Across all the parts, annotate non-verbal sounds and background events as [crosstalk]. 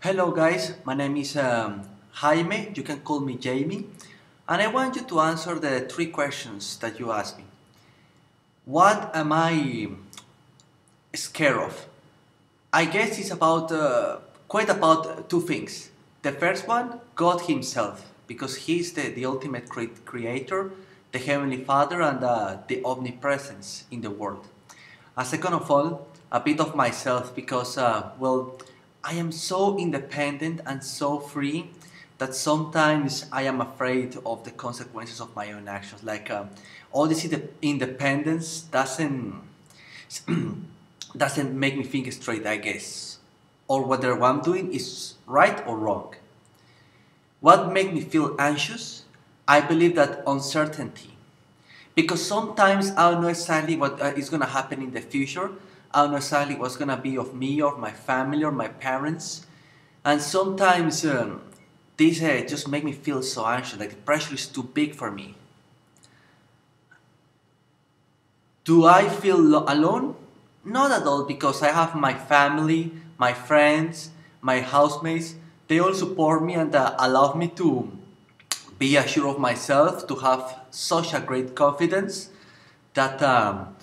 Hello guys, my name is um, Jaime, you can call me Jamie, and I want you to answer the three questions that you asked me. What am I scared of? I guess it's about uh, quite about two things. The first one, God Himself, because He's the, the ultimate cre- creator, the Heavenly Father, and uh, the omnipresence in the world. A second of all, a bit of myself, because, uh, well, I am so independent and so free that sometimes I am afraid of the consequences of my own actions. Like um, all this independence doesn't [clears throat] doesn't make me think straight, I guess, or whether what I'm doing is right or wrong. What makes me feel anxious? I believe that uncertainty, because sometimes I don't know exactly what uh, is going to happen in the future I don't know exactly what's gonna be of me or my family or my parents. And sometimes um, this uh, just make me feel so anxious, like the pressure is too big for me. Do I feel lo- alone? Not at all, because I have my family, my friends, my housemates. They all support me and uh, allow me to be assured of myself, to have such a great confidence that um,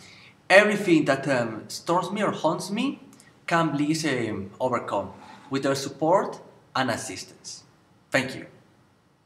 everything that um, storms me or haunts me can be um, overcome with their support and assistance. Thank you.